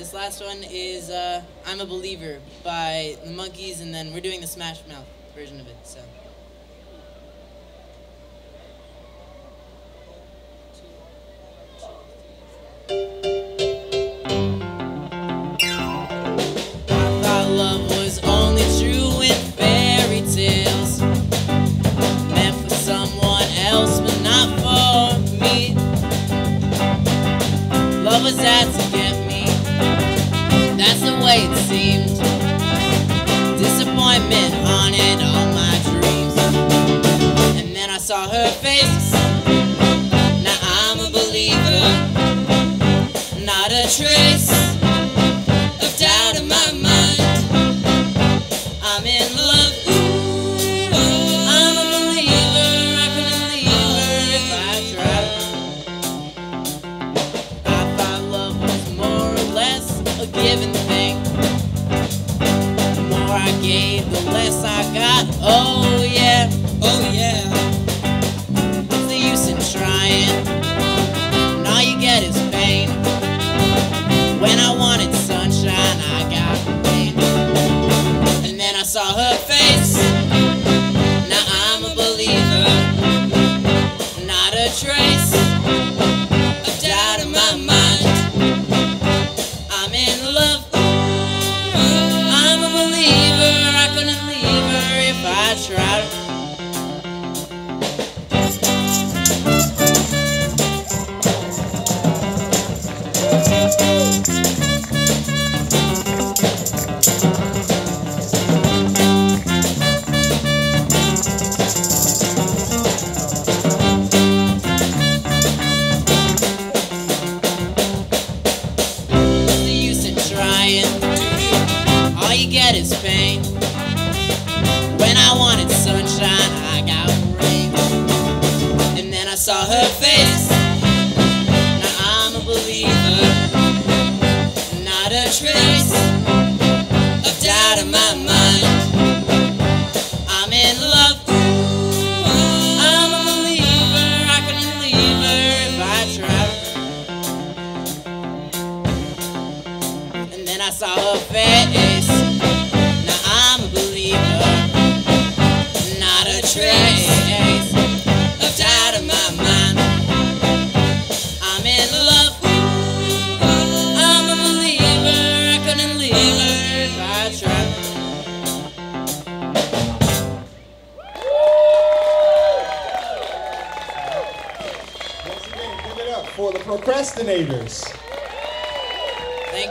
this last one is uh, I'm a Believer by the Monkees, and then we're doing the Smash Mouth version of it. So. It seemed. Disappointment haunted all my dreams. And then I saw her face. Now I'm a believer. Not a trace gave, I got. Oh yeah, oh yeah. You get is pain. When I wanted sunshine, I got rain. And then I saw her face. Now I'm a believer. Not a trace of doubt in my mind. I'm in love. I'm a believer. I couldn't leave her if I tried. And then I saw her face. For the procrastinators.